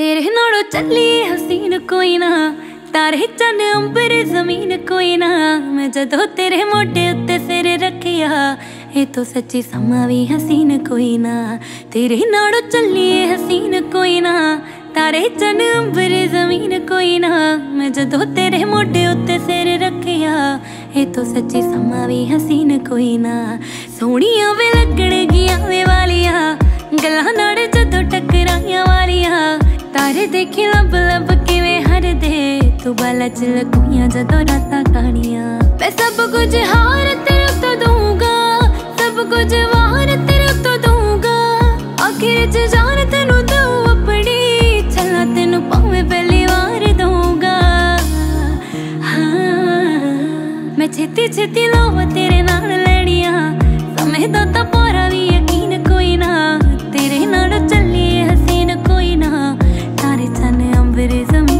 तेरे नोड़ो चली हसीन कोई ना, तारे चन अंबर ज़मीन कोई ना। मैं जदों तेरे मोटे उत्ते सिर रखिया, ए तो सच्ची समा भी हसीन कोई ना। तेरे नाड़ो चली हसीन कोई ना, तारे चन अंबर ज़मीन कोई ना। मैं जदों तेरे मोटे उत्ते सिर रखिया ये तो सच्ची समा भी हसीन कोई ना। सोनिया वे लगन गिया वे वालिया गला नाड़े जदों टकराइया वालिया। ਤਾਰੇ ਦੇਖੀ ਲੱਭ ਲੱਭ ਕਿਵੇਂ ਹਰਦੇ ਤੂੰ ਬਾਲਾ ਚ ਲਕੂਈਆਂ ਜਦੋਂ ਰਾਤਾਂ ਕਾਣੀਆਂ ਮੈਂ ਸਭ ਕੁਝ ਹਾਰ ਤੇਰੇ ਤੋਂ ਦਊਂਗਾ ਸਭ ਕੁਝ ਵਾਰ ਤੇਰੇ ਤੋਂ ਦਊਂਗਾ ਆਖਿਰ ਚ ਜਾਨ ਤੈਨੂੰ ਦਊ ਆਪਣੀ ਚੱਲਾਂ ਤੈਨੂੰ ਪਾਵੇਂ ਪਹਿਲੀ ਵਾਰ ਦਊਂਗਾ ਹਾਂ ਮੈਂ ਛੇਤੀ ਛੇਤੀ exame